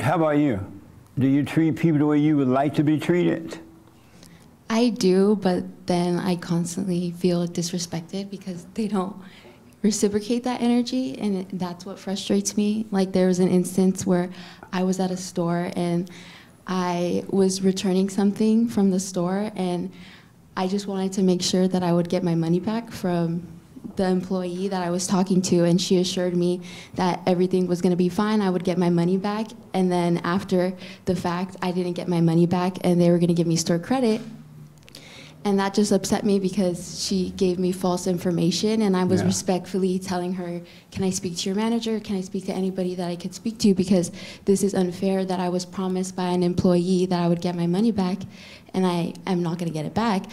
How about you? Do you treat people the way you would like to be treated? I do, but then I constantly feel disrespected because they don't reciprocate that energy, and that's what frustrates me. Like there was an instance where I was at a store and I was returning something from the store, and I just wanted to make sure that I would get my money back from the employee that I was talking to, and she assured me that everything was going to be fine. I would get my money back, and then after the fact, I didn't get my money back, and they were going to give me store credit. And that just upset me because she gave me false information, and I was Yeah. respectfully telling her, Can I speak to your manager? Can I speak to anybody that I could speak to? Because this is unfair that I was promised by an employee that I would get my money back, and I am not gonna get it back.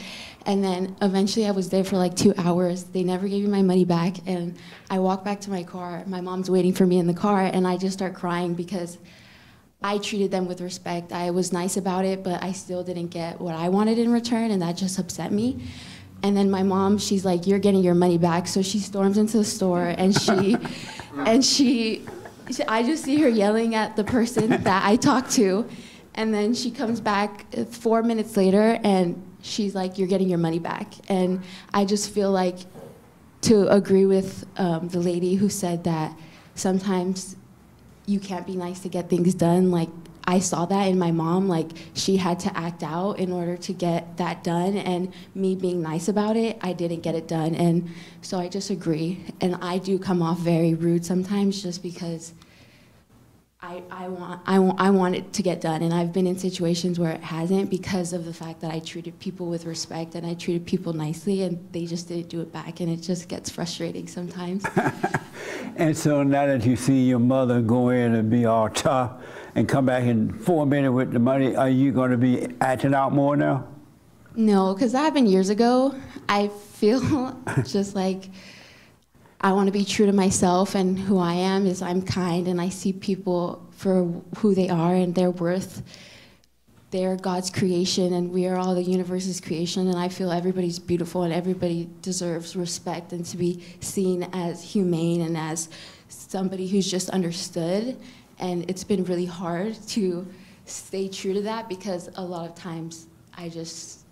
And then eventually I was there for like two hours. They never gave me my money back, and I walk back to my car. My mom's waiting for me in the car, and I just start crying because I treated them with respect. I was nice about it, but I still didn't get what I wanted in return, and that just upset me. And then my mom, she's like, "You're getting your money back." So she storms into the store, and she, and she, she- I just see her yelling at the person that I talked to, and then she comes back four minutes later, and she's like, "You're getting your money back." And I just feel like to agree with um, the lady who said that sometimes you can't be nice to get things done. Like I saw that in my mom. Like she had to act out in order to get that done, and me being nice about it, I didn't get it done. And so I just agree. And I do come off very rude sometimes, just because. I, I want I want I want it to get done, and I've been in situations where it hasn't because of the fact that I treated people with respect and I treated people nicely, and they just didn't do it back, and it just gets frustrating sometimes. And so now that you see your mother go in and be all tough and come back in four minutes with the money, are you going to be acting out more now? No, because that happened years ago. I feel just like I want to be true to myself, and who I am is I'm kind, and I see people for who they are and their worth. They're God's creation, and we are all the universe's creation. And I feel everybody's beautiful, and everybody deserves respect and to be seen as humane and as somebody who's just understood. And it's been really hard to stay true to that because a lot of times I just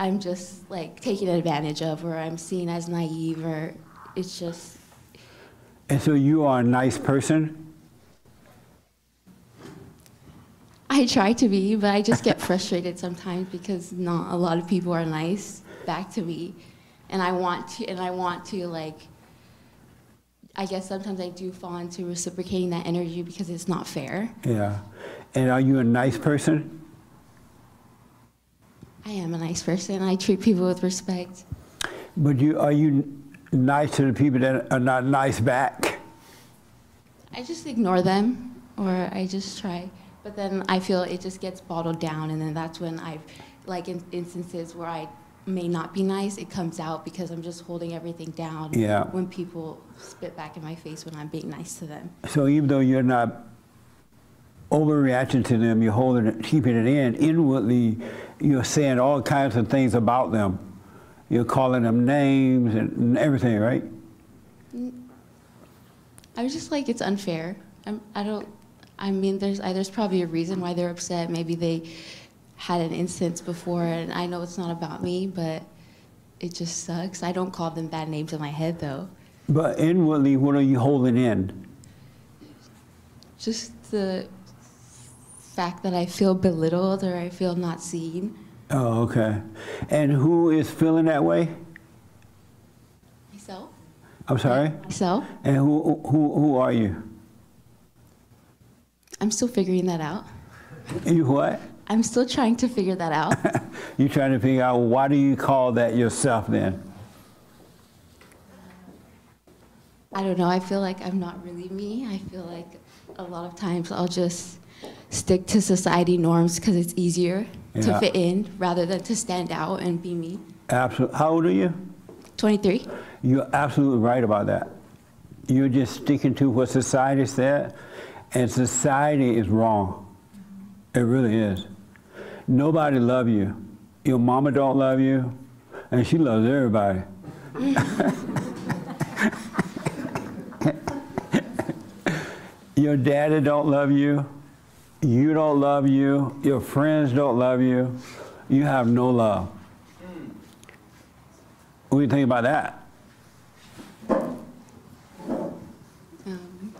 I'm just like taken advantage of, or I'm seen as naive, or it's just And so you are a nice person? I try to be, but I just get frustrated sometimes because not a lot of people are nice back to me, and I want to, and I want to like. I guess sometimes I do fall into reciprocating that energy because it's not fair. Yeah. And are you a nice person? I am a nice person. I treat people with respect. But you are you nice to the people that are not nice back? I just ignore them, or I just try. But then I feel it just gets bottled down, and then that's when I've, like in instances where I may not be nice, it comes out because I'm just holding everything down. Yeah. When people spit back in my face when I'm being nice to them. So even though you're not overreacting to them, you're holding it, keeping it in, inwardly you're saying all kinds of things about them. You're calling them names and everything, right? I was just like, it's unfair. I'm, I don't. I mean, there's I, there's probably a reason why they're upset. Maybe they had an instance before, and I know it's not about me, but it just sucks. I don't call them bad names in my head though. But inwardly, what are you holding in? Just the fact that I feel belittled or I feel not seen. Oh, okay. And who is feeling that way? Myself. I'm sorry? Myself. And who, who, who are you? I'm still figuring that out. You what? I'm still trying to figure that out. you trying to figure out why do you call that yourself then? I don't know. I feel like I'm not really me. I feel like a lot of times I'll just stick to society norms because it's easier Yeah. to fit in rather than to stand out and be me. Absolutely. How old are you? 23. You're absolutely right about that. You're just sticking to what society said, and society is wrong. It really is. Nobody love you. Your mama don't love you, and she loves everybody. Your daddy don't love you. You don't love you. Your friends don't love you. You have no love. What do you think about that? Um,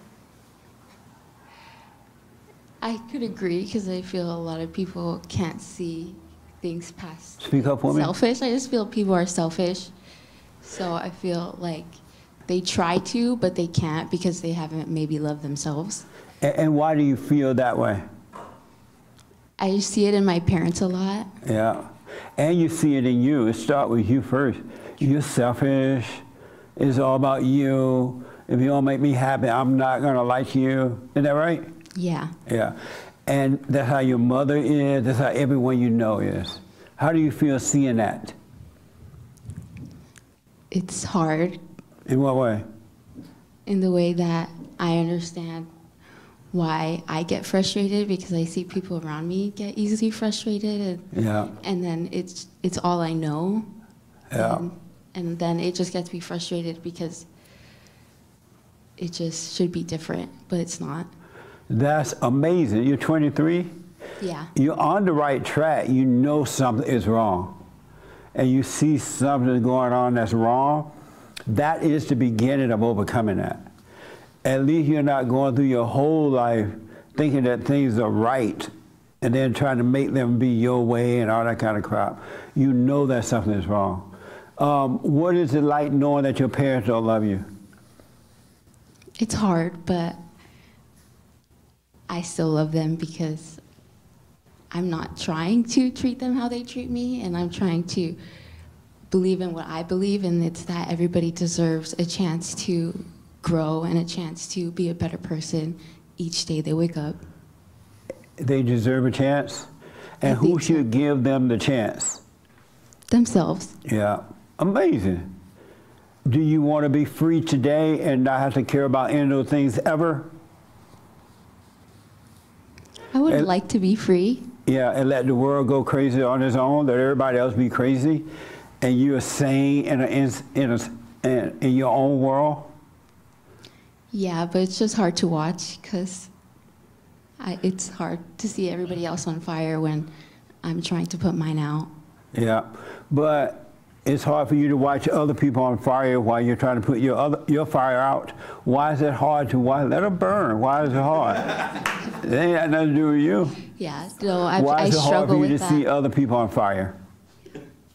I could agree because I feel a lot of people can't see things past Speak up for me. selfish. I just feel people are selfish. So I feel like they try to, but they can't because they haven't maybe loved themselves. And why do you feel that way? I see it in my parents a lot. Yeah. And you see it in you. It starts with you first. You're selfish. It's all about you. If you don't make me happy, I'm not going to like you. Isn't that right? Yeah. Yeah. And that's how your mother is. That's how everyone you know is. How do you feel seeing that? It's hard In what way? in the way that I understand why I get frustrated because I see people around me get easily frustrated and, Yeah. and then it's it's all I know. Yeah. And, and then it just gets me frustrated because it just should be different, but it's not. That's amazing. You're 23. Yeah. You're on the right track. You know something is wrong. And you see something going on that's wrong. That is the beginning of overcoming that. At least you're not going through your whole life thinking that things are right and then trying to make them be your way and all that kind of crap. You know that something is wrong. Um, what is it like knowing that your parents don't love you? It's hard, but I still love them because I'm not trying to treat them how they treat me, and I'm trying to believe in what I believe, and it's that everybody deserves a chance to grow and a chance to be a better person each day they wake up. They deserve a chance? And who think so. should give them the chance? Themselves. Yeah, amazing. Do you want to be free today and not have to care about any of those things ever? I would And- like to be free. Yeah, and let the world go crazy on its own, let everybody else be crazy, and you're sane in, a, in, in, a, in, in your own world? Yeah, but it's just hard to watch because it's hard to see everybody else on fire when I'm trying to put mine out. Yeah, but it's hard for you to watch other people on fire while you're trying to put your other your fire out. Why is it hard to watch? Let them burn. Why is it hard? it ain't got nothing to do with you. Yeah, so I, Why I is it hard for you to with see other people on fire?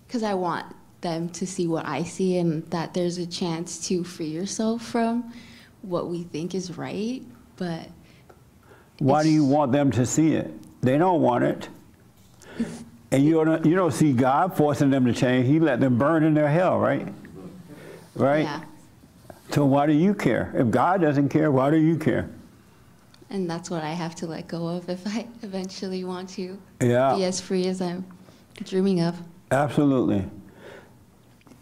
because I want them to see what I see and that there's a chance to free yourself from what we think is right. But Why do you want them to see it? They don't want it. And you don't, you don't see God forcing them to change. He let them burn in their hell, right? Right? yeah, So why do you care? If God doesn't care, why do you care? and that's what I have to let go of if I eventually want to Yeah. be as free as I'm dreaming of. Absolutely.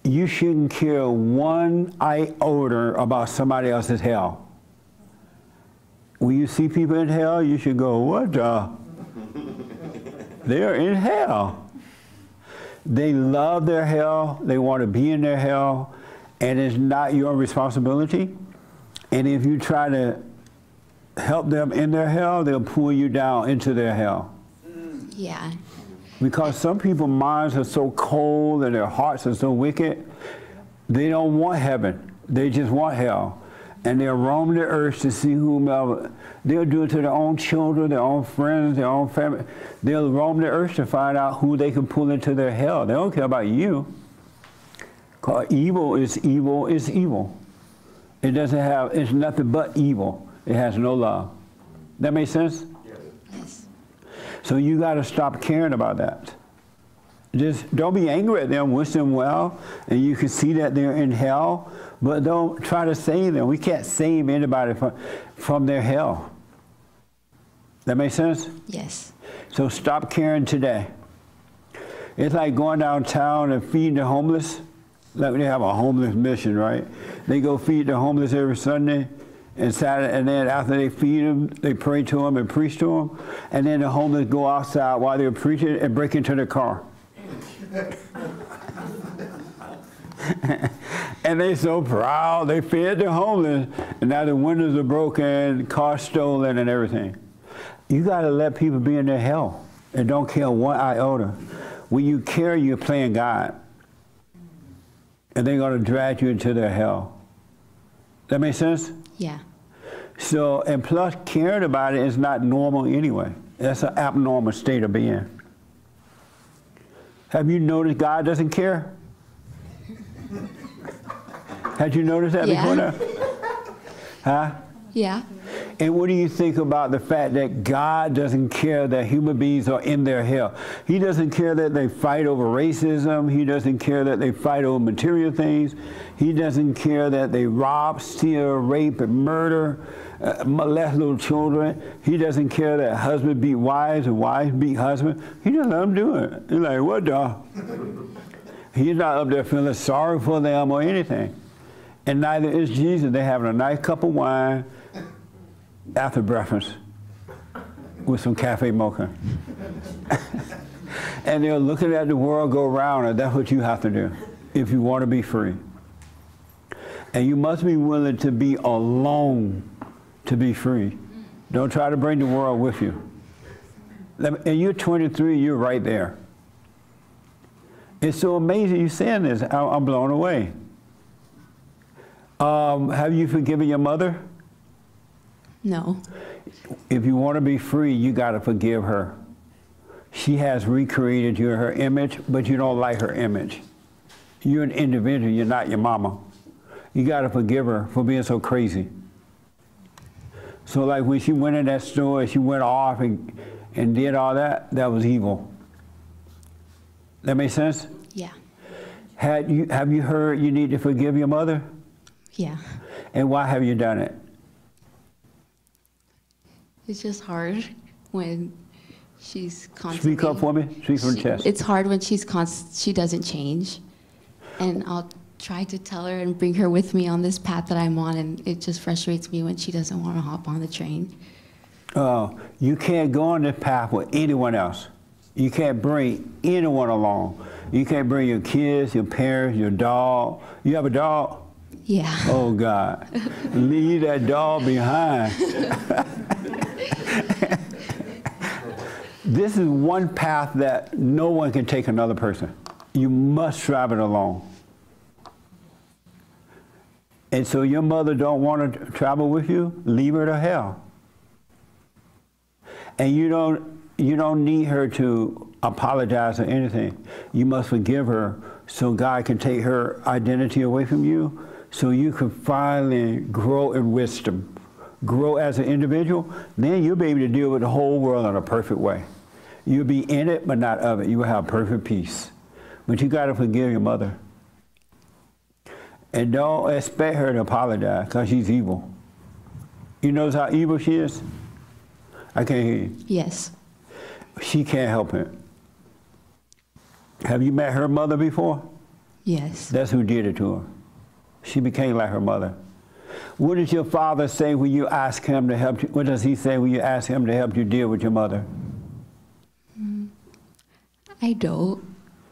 You shouldn't care one iota about somebody else's hell. When you see people in hell, you should go, what the? They're in hell. They love their hell, they want to be in their hell, and it's not your responsibility. And if you try to help them in their hell, they'll pull you down into their hell. Yeah, Because some people's minds are so cold and their hearts are so wicked, they don't want heaven. They just want hell. And they'll roam the earth to see whomever. They'll do it to their own children, their own friends, their own family. They'll roam the earth to find out who they can pull into their hell. They don't care about you. Cause evil is evil is evil. It doesn't have, it's nothing but evil. It has no love. That makes sense? So you got to stop caring about that. Just don't be angry at them, wish them well, and you can see that they're in hell, but don't try to save them. We can't save anybody from, from their hell. That makes sense? yes, So stop caring today. It's like going downtown and feeding the homeless. Like they have a homeless mission, right? They go feed the homeless every Sunday and Saturday, and then after they feed them, they pray to them and preach to them, and then the homeless go outside while they're preaching and break into their car. and they so proud. They fed the homeless, and now the windows are broken, cars stolen, and everything. You got to let people be in their hell and don't care one iota. When you care, you're playing God, and they're going to drag you into their hell. That make sense? Yeah. So, and plus, caring about it is not normal anyway. That's an abnormal state of being. Have you noticed God doesn't care? Had you noticed that Yeah. before now? Huh? Yeah. And what do you think about the fact that God doesn't care that human beings are in their hell? He doesn't care that they fight over racism. He doesn't care that they fight over material things. He doesn't care that they rob, steal, rape, and murder, uh, molest little children. He doesn't care that husbands beat wives and wives beat husbands. He just let them do it. He's like, what the? He's not up there feeling sorry for them or anything. And neither is Jesus. They're having a nice cup of wine after breakfast with some cafe mocha. and you're looking at the world go round, and that's what you have to do if you want to be free. And you must be willing to be alone to be free. Don't try to bring the world with you. And you're 23, you're right there. It's so amazing you're saying this. I'm blown away. Um, have you forgiven your mother? No. If you want to be free, you got to forgive her. She has recreated you in her image, but you don't like her image. You're an individual, you're not your mama. You got to forgive her for being so crazy. So, like when she went in that store, she went off and, and did all that, that was evil. That make sense? Yeah. Had you, have you heard you need to forgive your mother? Yeah. And why have you done it? It's just hard when she's constantly. Speak up for me. Speak from She- chest. It's hard when she's const- she doesn't change, and I'll try to tell her and bring her with me on this path that I'm on, and it just frustrates me when she doesn't want to hop on the train. Oh, you can't go on this path with anyone else. You can't bring anyone along. You can't bring your kids, your parents, your dog. You have a dog? Yeah. Oh, God. Leave that dog behind. this is one path that no one can take another person. You must travel it alone. And so your mother don't want to travel with you, leave her to hell. And you don't you don't need her to apologize or anything. You must forgive her so God can take her identity away from you so you can finally grow in wisdom, grow as an individual. Then you'll be able to deal with the whole world in a perfect way. You'll be in it, but not of it. You will have perfect peace. But you got to forgive your mother. And don't expect her to apologize because she's evil. You notice how evil she is? I can't hear you. Yes. She can't help it. Have you met her mother before? Yes. That's who did it to her. She became like her mother. What does your father say when you ask him to help you? What does he say when you ask him to help you deal with your mother? I don't.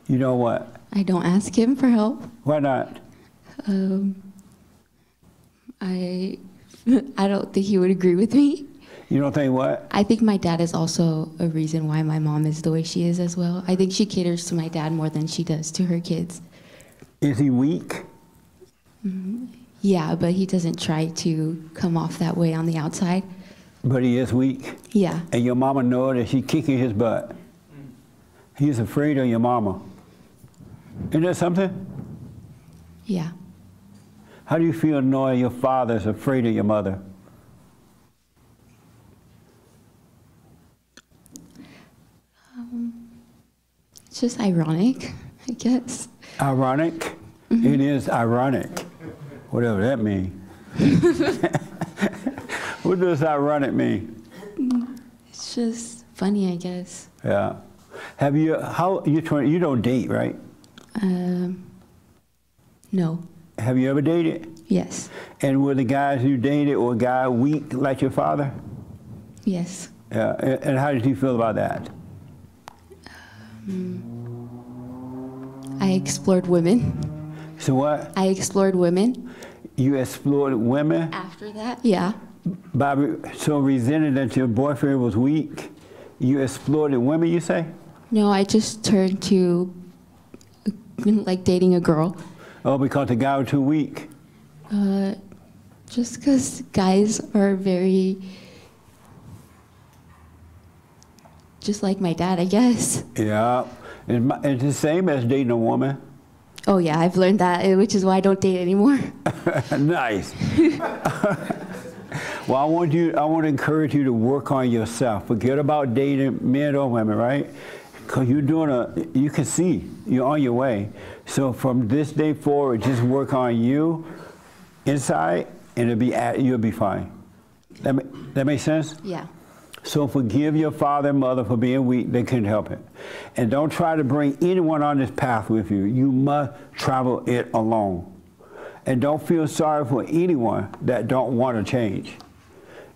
You know what? I don't ask him for help. Why not? Um, I I don't think he would agree with me. You don't think what? I think my dad is also a reason why my mom is the way she is as well. I think she caters to my dad more than she does to her kids. Is he weak? Yeah, but he doesn't try to come off that way on the outside. But he is weak. Yeah. And your mama know that she kicking his butt. He's afraid of your mama. Isn't that something? Yeah. How do you feel knowing your father is afraid of your mother? Um, it's just ironic, I guess. Ironic? Mm-hmm. It is ironic. Whatever that means. what does ironic mean? It's just funny, I guess. Yeah. Have you, how, you 20, you don't date, right? Um, no. Have you ever dated? Yes. And were the guys you dated or a guy weak like your father? Yes. Yeah. And and how did you feel about that? I explored women. So what? I explored women. You explored women? After that, yeah. By re- so resented that your boyfriend was weak, you exploited women, you say? No, I just turned to like dating a girl. Oh, because the guy was too weak. Uh, just because guys are very. Just like my dad, I guess. Yeah. It's, my, it's the same as dating a woman. Oh, yeah, I've learned that, eh, which is why I don't date anymore. nice. well, I want you. I want to encourage you to work on yourself. Forget about dating men or women, right? Because you're doing a. You can see you're on your way. So from this day forward, just work on you inside, and it'll be at, you'll be fine. That that makes sense. Yeah. So forgive your father and mother for being weak. They couldn't help it. And don't try to bring anyone on this path with you. You must travel it alone. And don't feel sorry for anyone that don't want to change.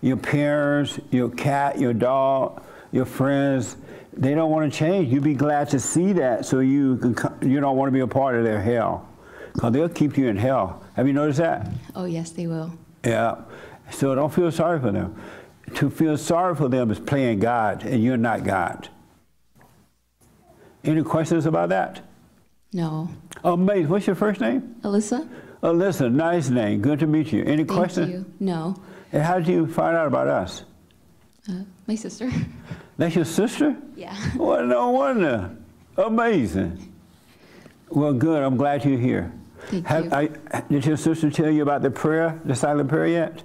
Your parents, your cat, your dog, your friends, they don't want to change. You'd be glad to see that so you, can, you don't want to be a part of their hell. Because they'll keep you in hell. Have you noticed that? Oh, yes, they will. Yeah. So don't feel sorry for them. To feel sorry for them is playing God, and you're not God. Any questions about that? No. Amazing. What's your first name? Alyssa? Alyssa. Nice name. Good to meet you. Any Thank questions? you. No. And how did you find out about us? Uh, my sister. That's your sister? yeah. Well, no wonder. Amazing. Well, good. I'm glad you're here. Thank Have, you. I, did your sister tell you about the prayer, the silent prayer yet?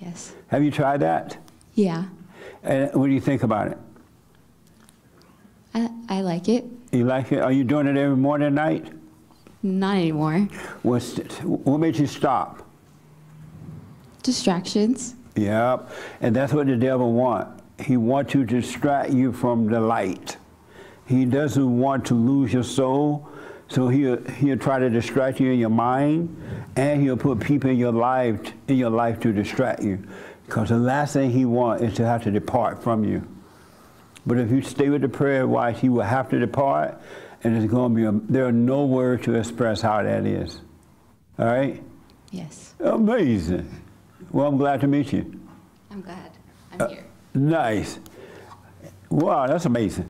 Yes. Have you tried that? Yeah. And what do you think about it? I, I like it. You like it? Are you doing it every morning and night? Not anymore. What's, what made you stop? Distractions. Yep. And that's what the devil wants. He wants to distract you from the light. He doesn't want to lose your soul, so he'll, he'll try to distract you in your mind, and he'll put people in your life in your life to distract you. Because the last thing he wants is to have to depart from you. But if you stay with the prayer watch, he will have to depart, and it's going to be a, there are no words to express how that is. All right? Yes. Amazing. Well, I'm glad to meet you. I'm glad. I'm Uh, here. Nice. Wow, that's amazing.